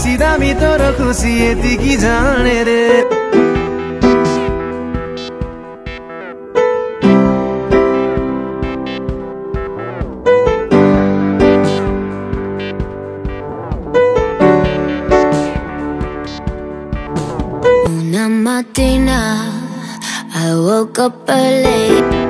खुसी दामी तर खुसी यति कि जाने रे। Up early.